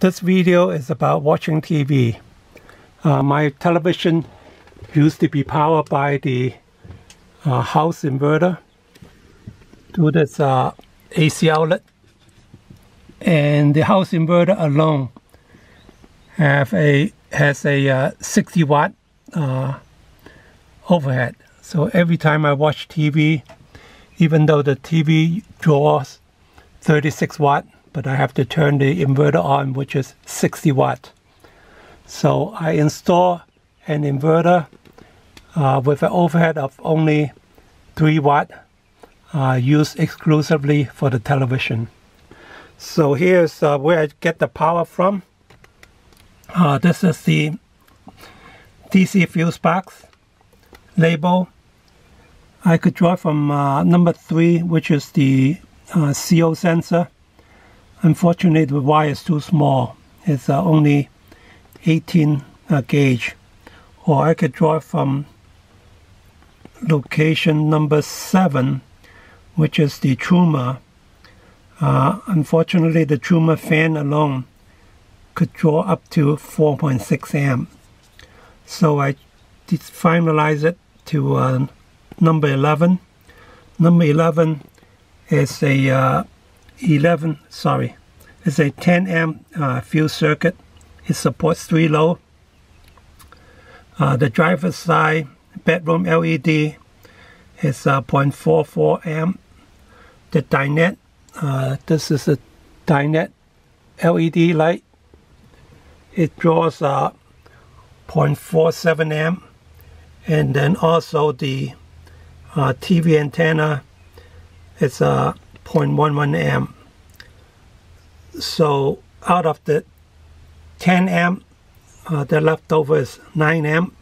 This video is about watching TV. Uh, my television used to be powered by the uh, house inverter. To this uh, AC outlet. And the house inverter alone have a has a uh, 60 watt uh, overhead. So every time I watch TV even though the TV draws 36 watt but I have to turn the inverter on which is 60 watt. So I install an inverter uh, with an overhead of only 3 watt uh, used exclusively for the television. So here's uh, where I get the power from. Uh, this is the DC fuse box label. I could draw from uh, number 3 which is the uh, CO sensor Unfortunately, the wire is too small. It's uh, only 18 uh, gauge. Or I could draw from location number 7, which is the Truma. Uh, unfortunately, the Truma fan alone could draw up to 4.6 amp. So I finalize it to uh, number 11. Number 11 is a uh, 11, sorry, it's a 10 amp uh, circuit. It supports three low. Uh, the driver's side bedroom LED is uh, 0.44 amp. The dinette, uh, this is a dinette LED light. It draws uh, 0.47 amp. And then also the uh, TV antenna, it's a uh, 0.11 amp. So out of the 10 amp, uh, the leftover is 9 amp.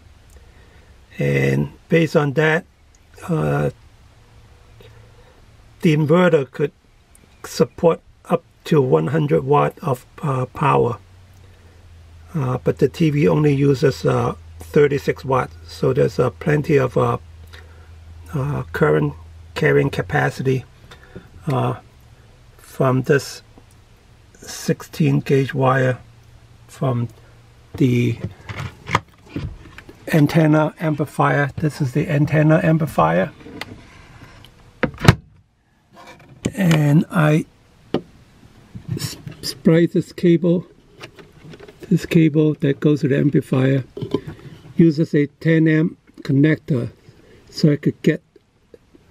And based on that, uh, the inverter could support up to 100 watt of uh, power. Uh, but the TV only uses uh, 36 watts, so there's uh, plenty of current carrying capacity uh, from this 16 gauge wire from the antenna amplifier. This is the antenna amplifier. And I splice this cable, this cable that goes to the amplifier, uses a 10 amp connector so I could get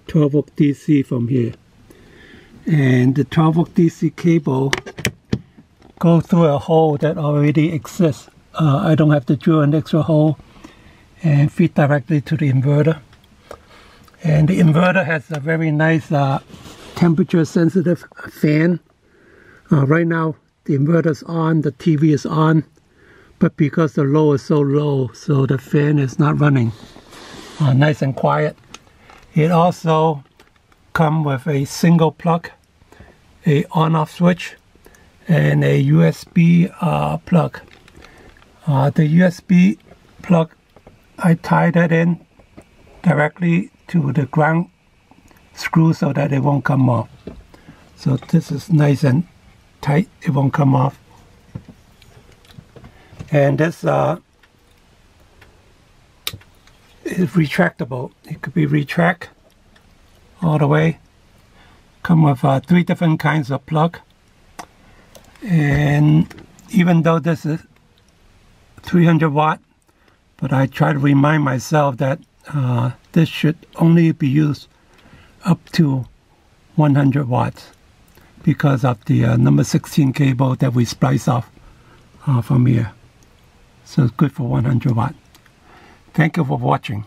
12 volt DC from here and the 12 volt DC cable go through a hole that already exists. Uh, I don't have to drill an extra hole and feed directly to the inverter. And the inverter has a very nice uh, temperature sensitive fan. Uh, right now the inverter is on, the TV is on, but because the low is so low, so the fan is not running. Uh, nice and quiet. It also comes with a single plug a on-off switch and a USB uh, plug. Uh, the USB plug, I tie that in directly to the ground screw so that it won't come off. So this is nice and tight, it won't come off. And this uh, is retractable. It could be retract all the way come with uh, three different kinds of plug. And even though this is 300 watt but I try to remind myself that uh, this should only be used up to 100 watts because of the uh, number 16 cable that we splice off uh, from here. So it's good for 100 watt. Thank you for watching